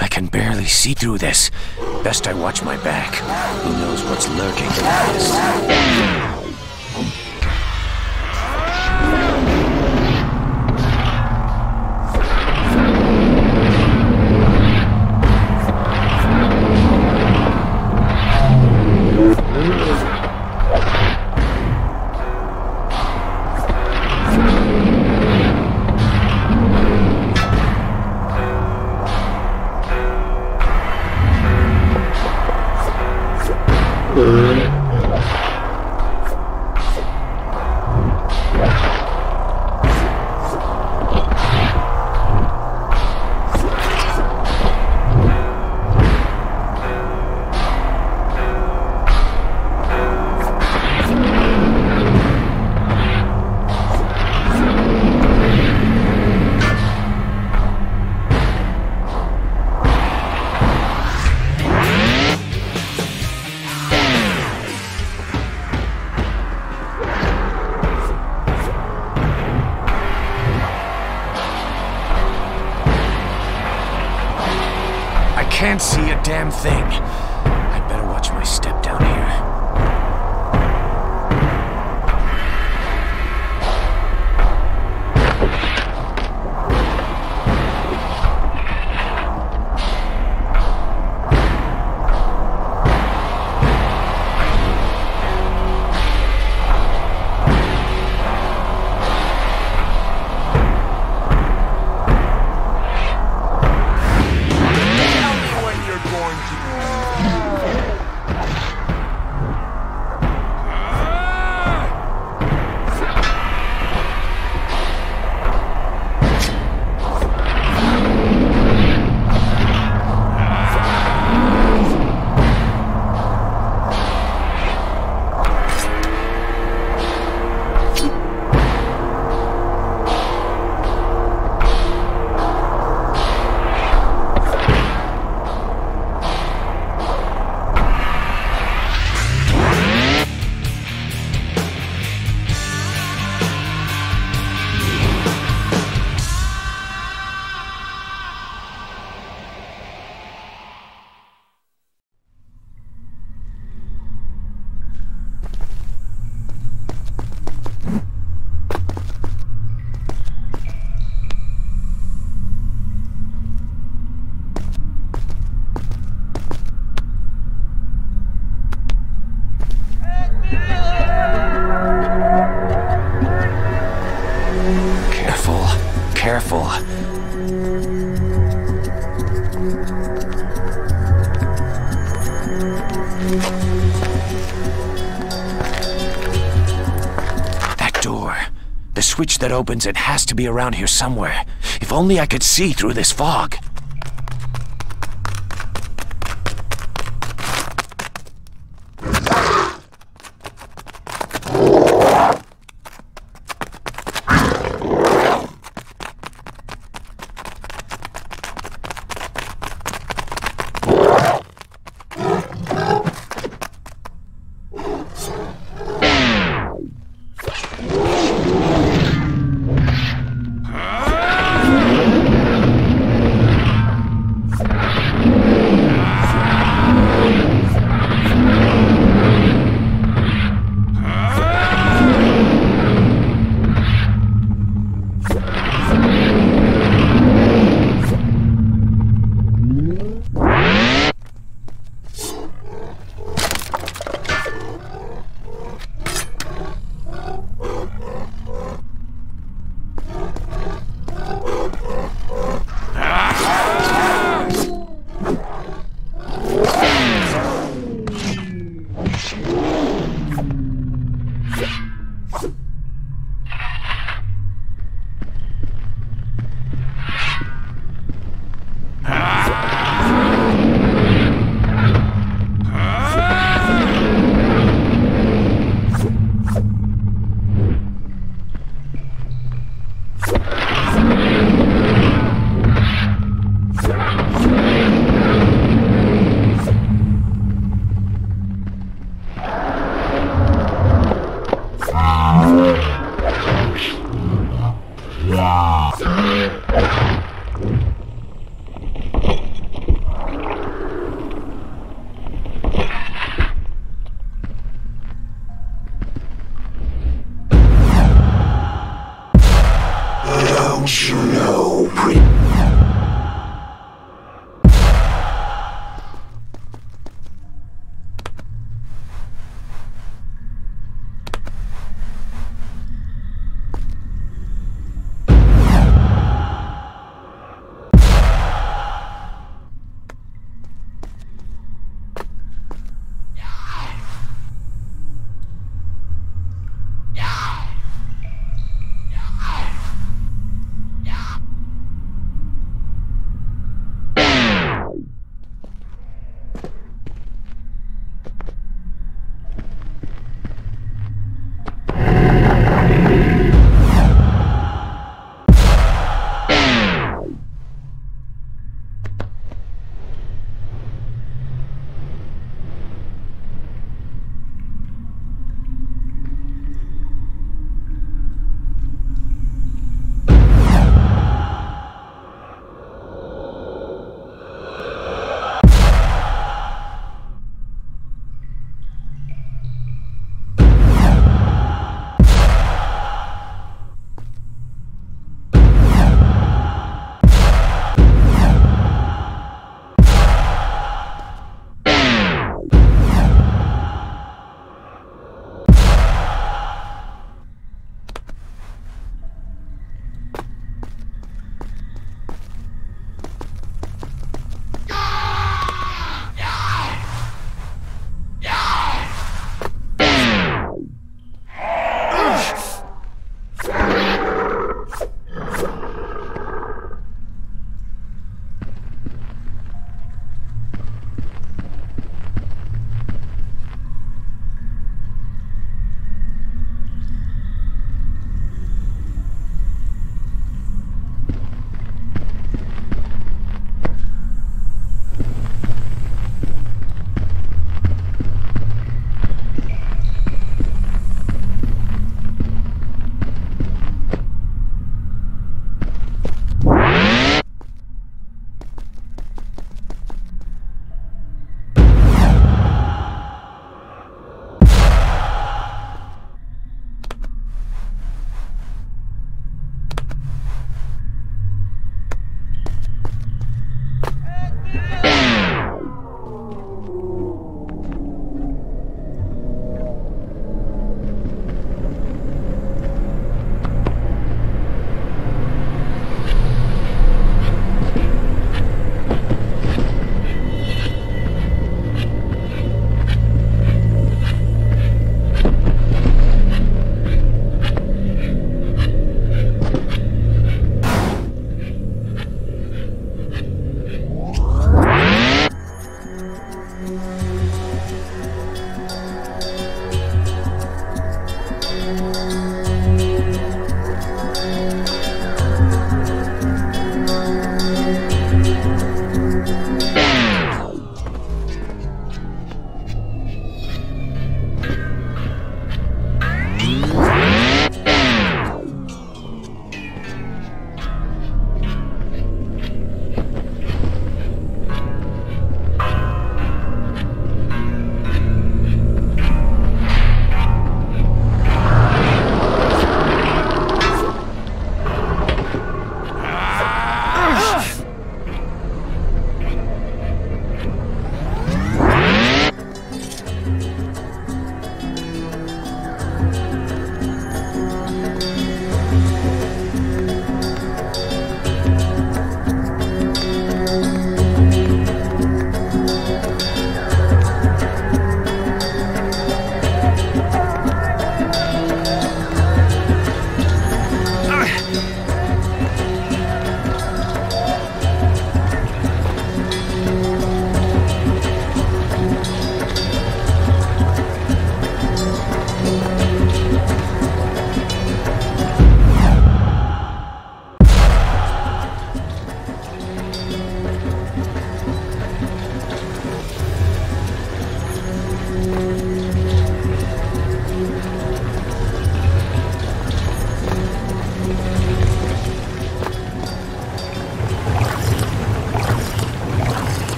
I can barely see through this. Best I watch my back. Who knows what's lurking next? I can't see a damn thing. That opens it has to be around here somewhere. If only I could see through this fog.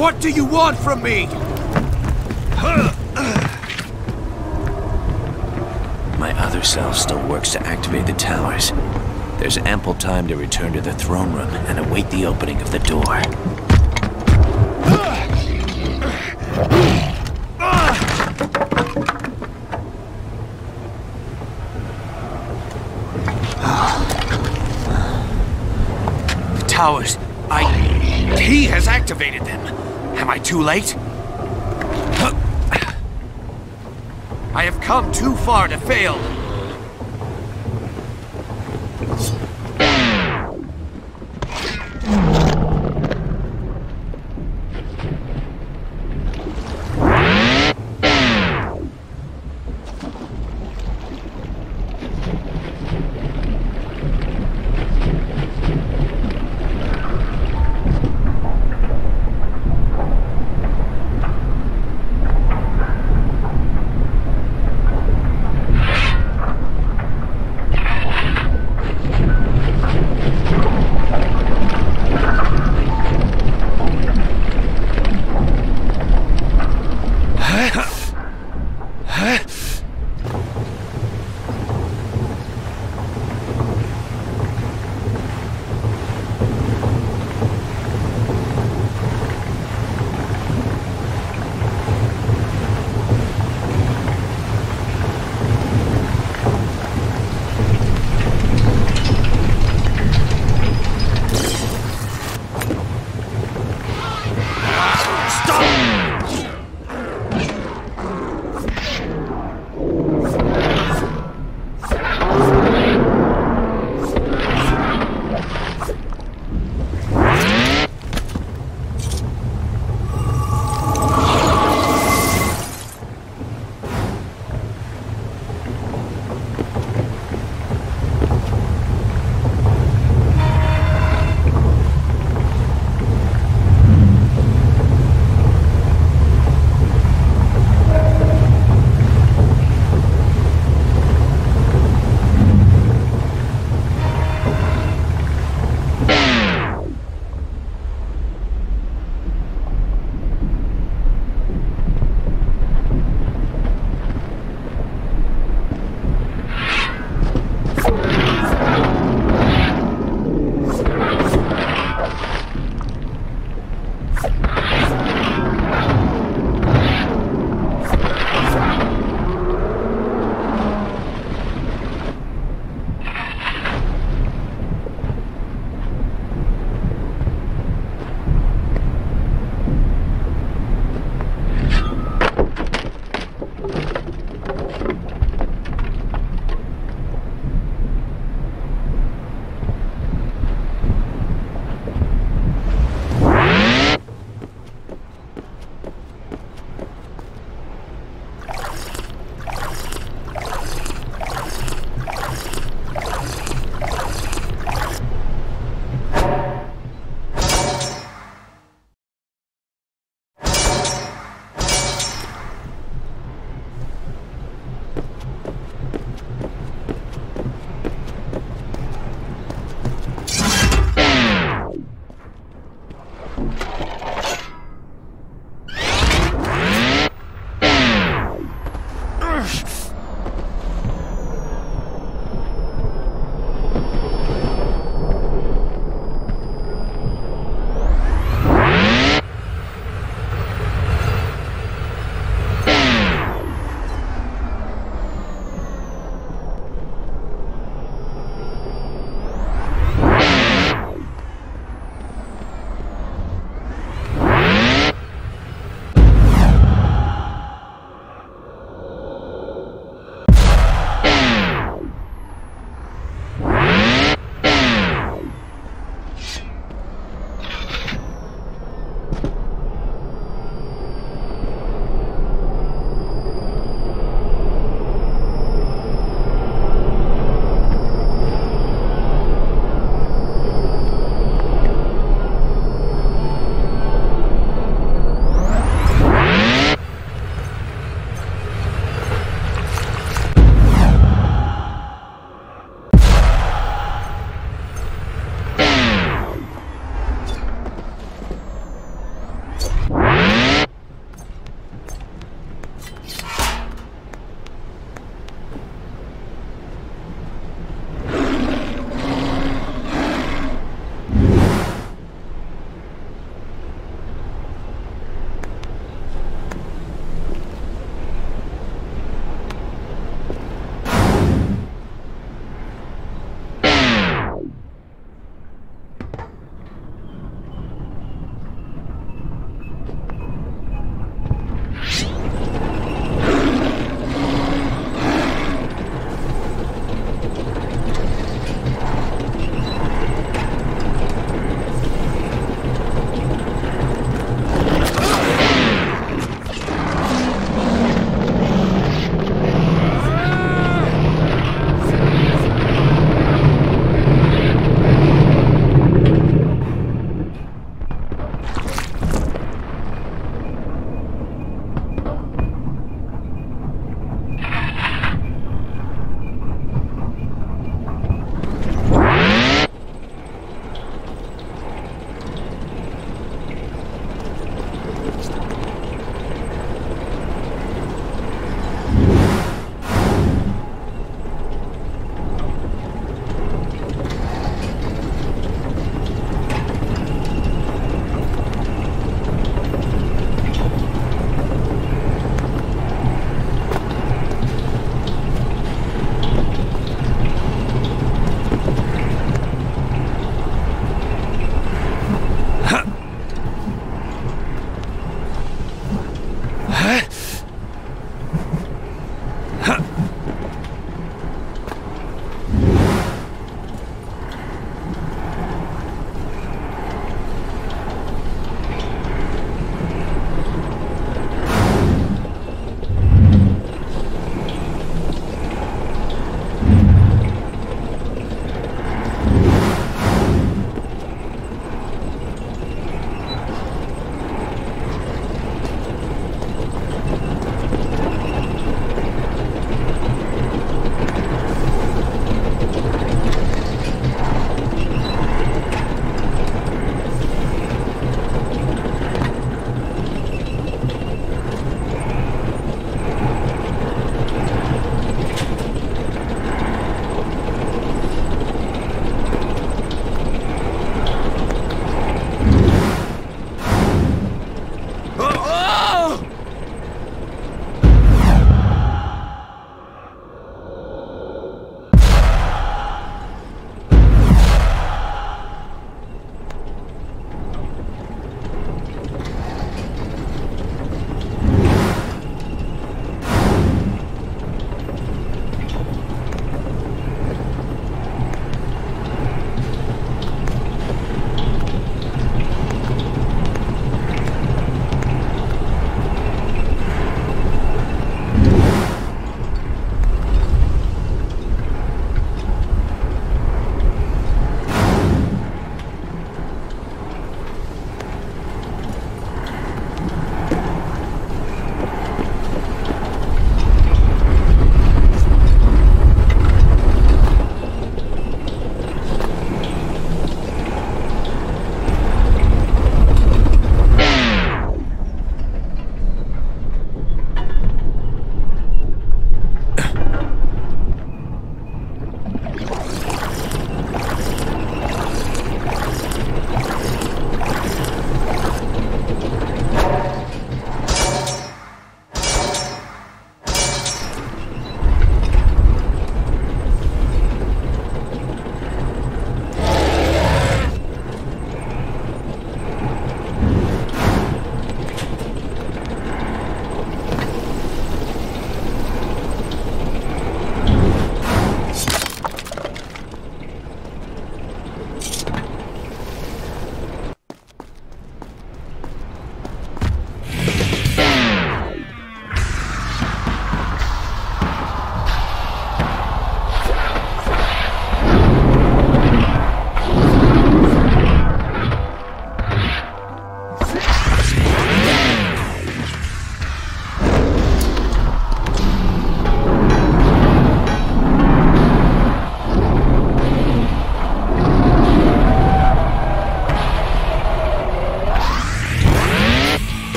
What do you want from me? My other self still works to activate the towers. There's ample time to return to the throne room and await the opening of the door. The towers. I. He has activated them. Am I too late? I have come too far to fail.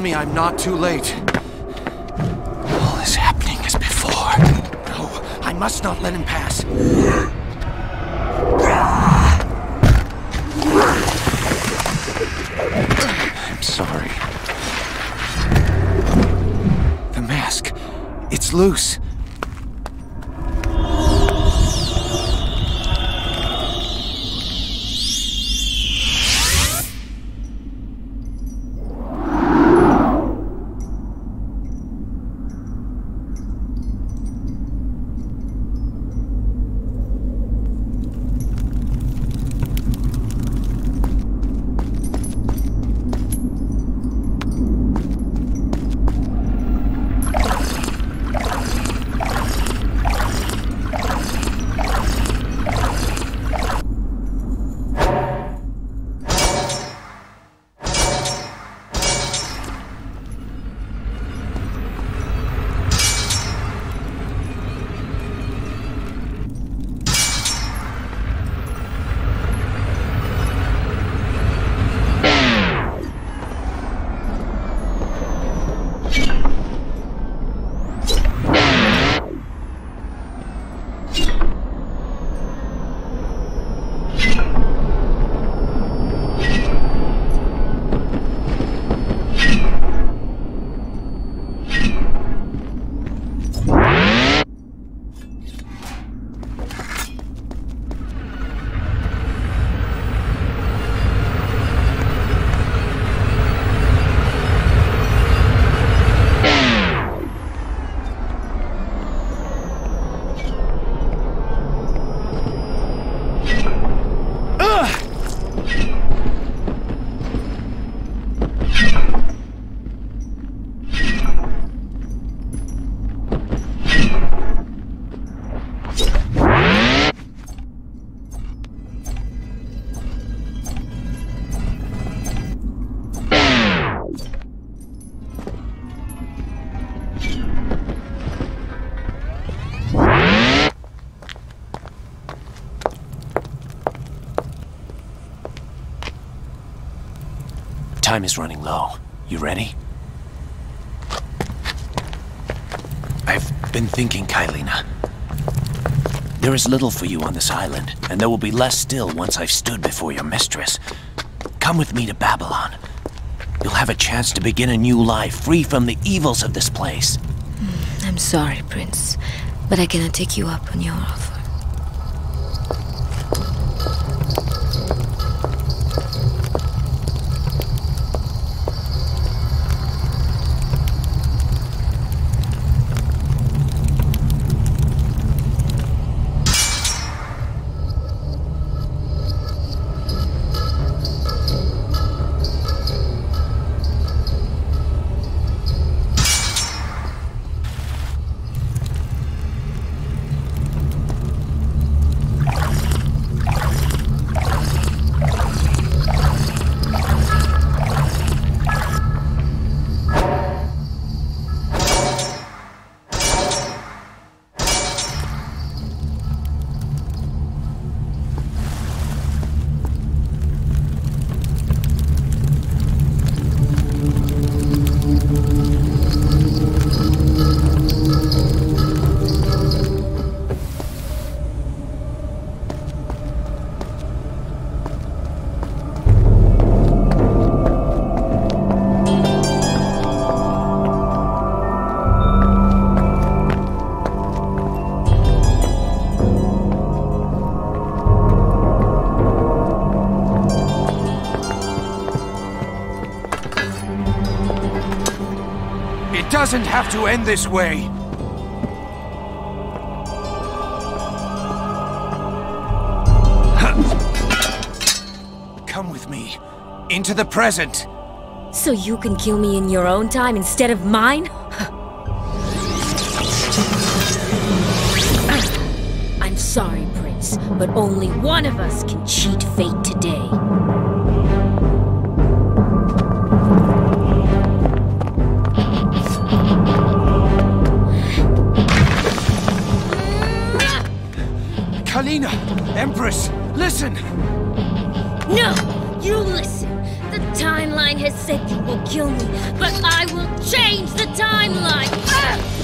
Me I'm not too late. All is happening as before. No, I must not let him pass. I'm sorry. The mask. It's loose. Time is running low. You ready? I've been thinking, Kaileena. There is little for you on this island, and there will be less still once I've stood before your mistress. Come with me to Babylon. You'll have a chance to begin a new life, free from the evils of this place. Hmm, I'm sorry, Prince, but I cannot take you up on your offer. Doesn't have to end this way. Come with me. Into the present. So you can kill me in your own time instead of mine? Ah. I'm sorry, Prince, but only one of us can cheat fate Empress! Listen! No! You listen! The timeline has said you will kill me, but I will change the timeline! Ah!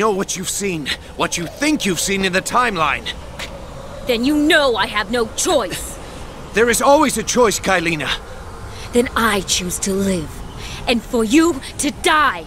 Know what you've seen, what you think you've seen in the timeline. Then you know I have no choice. There is always a choice, Kaileena. Then I choose to live, and for you to die.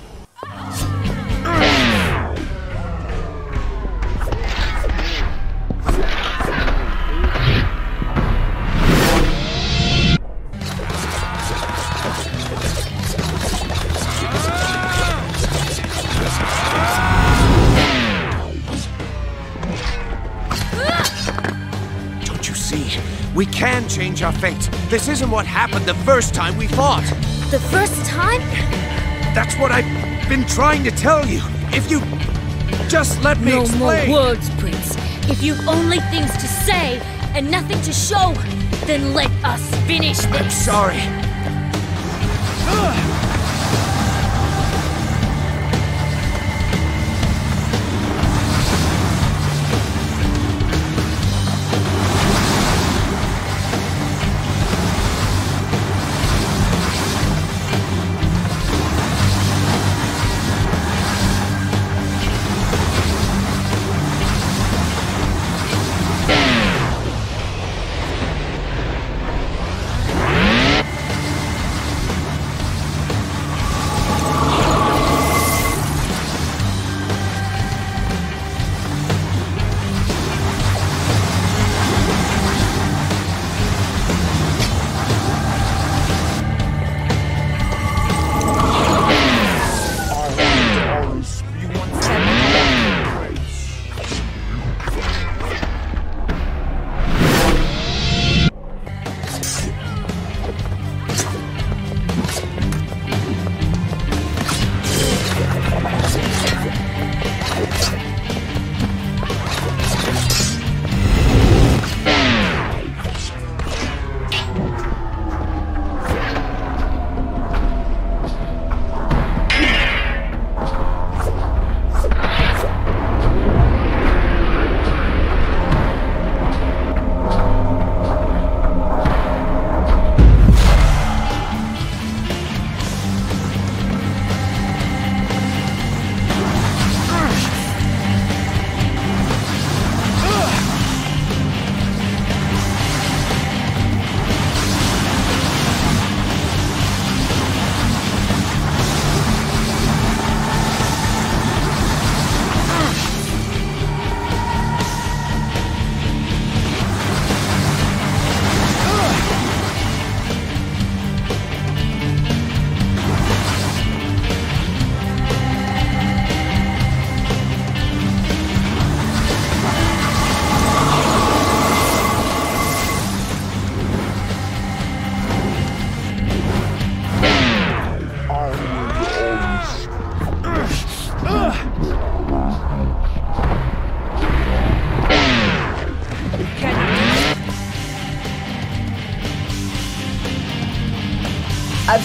Change our fate. This isn't what happened the first time we fought. The first time? That's what I've been trying to tell you. If you just let me no explain. more words, Prince. If you've only things to say and nothing to show, then let us finish I'm sorry.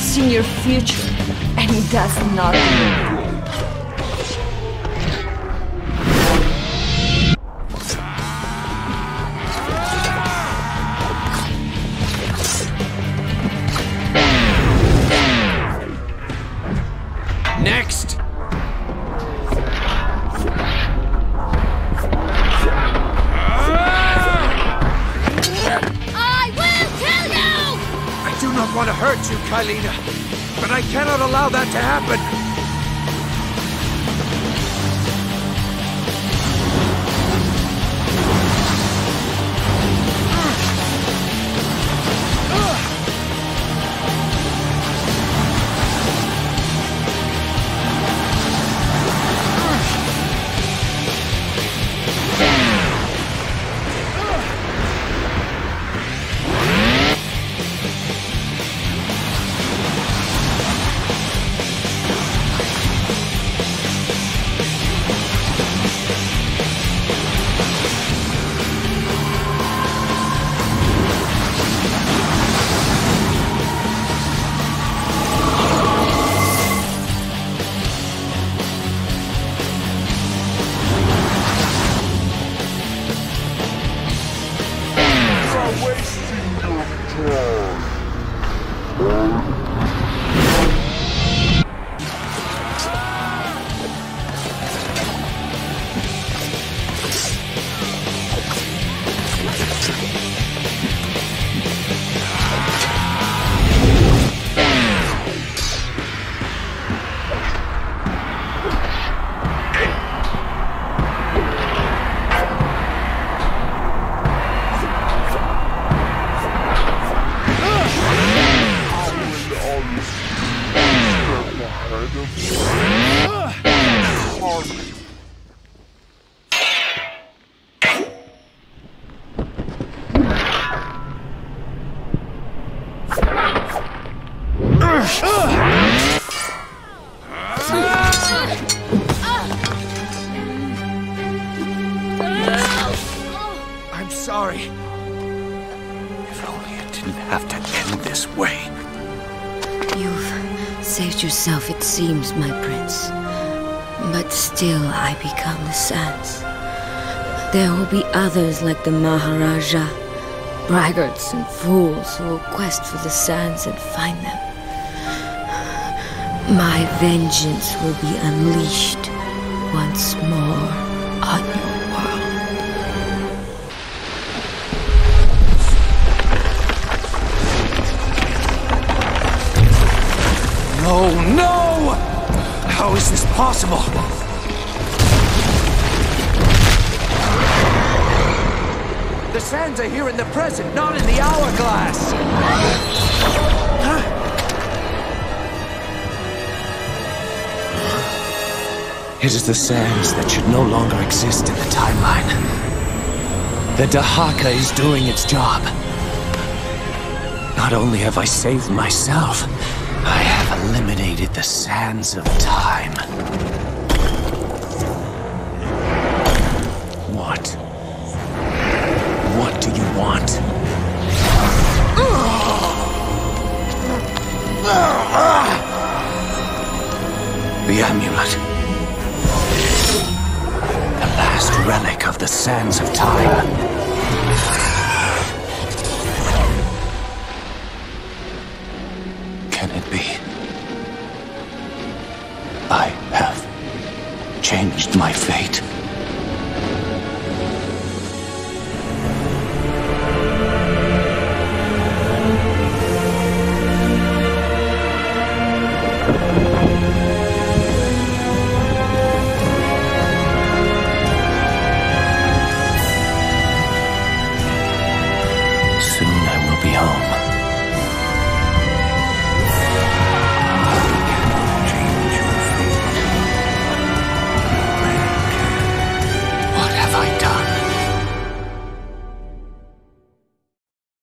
I've seen your future, and it does not I'm sorry. If only it didn't have to end this way. You've saved yourself, it seems, my prince. But still, I become the sands. There will be others like the Maharaja, braggarts and fools who will quest for the sands and find them. My vengeance will be unleashed once more on your world. No, no! How is this possible? The sands are here in the present, not in the hourglass. It is the sands that should no longer exist in the timeline. The Dahaka is doing its job. Not only have I saved myself, I have eliminated the sands of time. What? What do you want? The amulet. Last relic of the sands of time.